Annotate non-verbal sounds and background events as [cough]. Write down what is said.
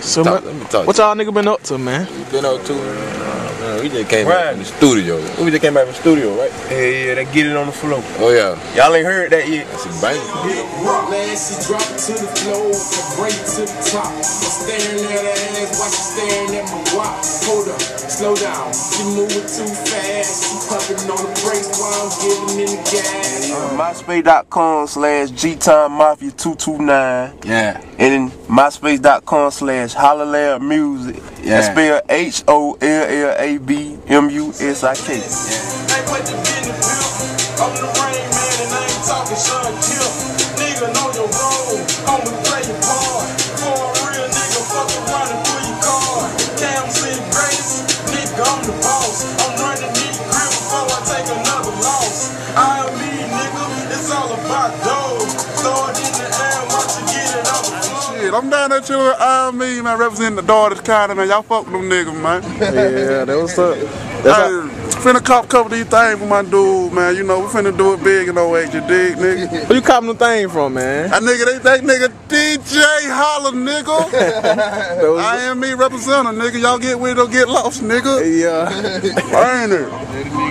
So, Talk- man, talk what y'all nigga been up to, man? Been up to? Uh, we just came back from the studio. We just came back from the studio, right? Hey, yeah, they get it on the floor. Oh yeah, Y'all ain't heard that yet. that's a bang. Man, she drop to the floor, from break to the top. I'm staring at her ass while she staring at my watch. Hold up, slow down. She moving too fast. She pumping on the brakes while I'm giving in the gas. MySpace.com slash GTownMafia229 Yeah. and then MySpace.com slash Hollab Music. Yeah. That's spelled H O L L A B M U S I K. Ain't Shit, I'm down there chilling with Iron Me, man, representing the Dougherty county, man. Y'all fuck with them niggas, man. Yeah, that was up. That's how, finna cop cover these things for my dude, man. You know, we finna do it big in no age, you dig, nigga? [laughs] where you copping the thing from, man? That nigga, they, that nigga DJ Holla, nigga. [laughs] I am me representing, nigga. Y'all get with it or get lost, nigga. yeah. Burn it.